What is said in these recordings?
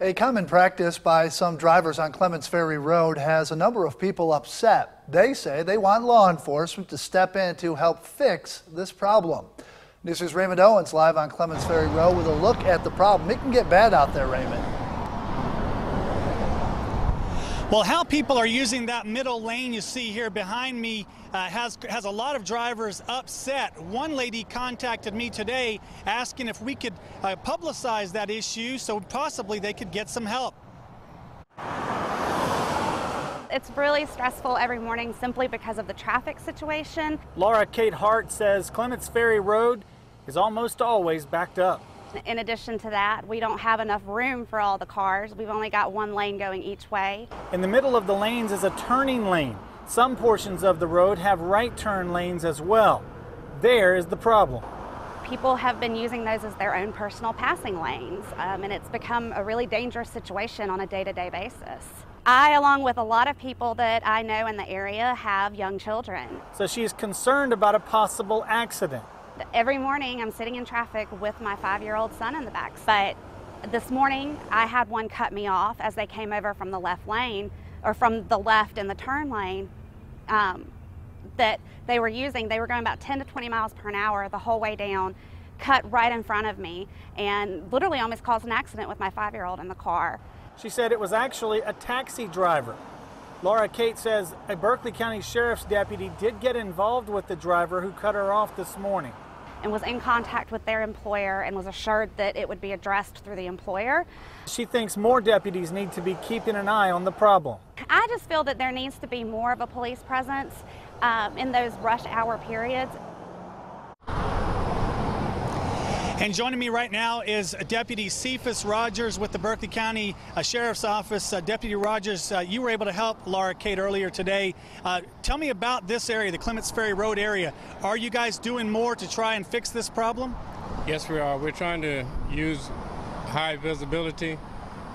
A common practice by some drivers on Clements Ferry Road has a number of people upset. They say they want law enforcement to step in to help fix this problem. News Raymond Owens live on Clements Ferry Road with a look at the problem. It can get bad out there, Raymond. Well, how people are using that middle lane you see here behind me uh, has, has a lot of drivers upset. One lady contacted me today asking if we could uh, publicize that issue so possibly they could get some help. It's really stressful every morning simply because of the traffic situation. Laura Kate Hart says Clements Ferry Road is almost always backed up. In addition to that, we don't have enough room for all the cars. We've only got one lane going each way. In the middle of the lanes is a turning lane. Some portions of the road have right turn lanes as well. There is the problem. People have been using those as their own personal passing lanes, um, and it's become a really dangerous situation on a day to day basis. I, along with a lot of people that I know in the area, have young children. So she's concerned about a possible accident every morning I'm sitting in traffic with my five year old son in the back. But this morning I had one cut me off as they came over from the left lane or from the left in the turn lane um, that they were using. They were going about 10 to 20 miles per hour the whole way down, cut right in front of me, and literally almost caused an accident with my five year old in the car. She said it was actually a taxi driver. Laura Kate says a Berkeley County Sheriff's deputy did get involved with the driver who cut her off this morning and was in contact with their employer and was assured that it would be addressed through the employer. She thinks more deputies need to be keeping an eye on the problem. I just feel that there needs to be more of a police presence um, in those rush hour periods. And joining me right now is Deputy Cephas Rogers with the Berkeley County uh, Sheriff's Office. Uh, Deputy Rogers, uh, you were able to help Laura Kate earlier today. Uh, tell me about this area, the Clements Ferry Road area. Are you guys doing more to try and fix this problem? Yes, we are. We're trying to use high visibility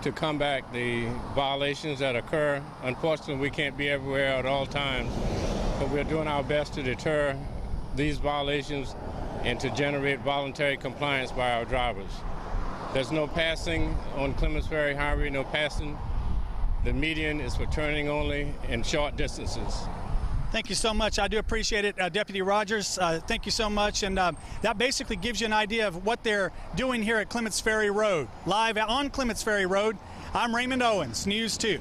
to combat the violations that occur. Unfortunately, we can't be everywhere at all times, but we're doing our best to deter these violations and to generate voluntary compliance by our drivers. There's no passing on Clements Ferry Highway, no passing. The median is for turning only in short distances. Thank you so much. I do appreciate it, uh, Deputy Rogers. Uh, thank you so much. And uh, that basically gives you an idea of what they're doing here at Clements Ferry Road. Live on Clements Ferry Road, I'm Raymond Owens, News 2.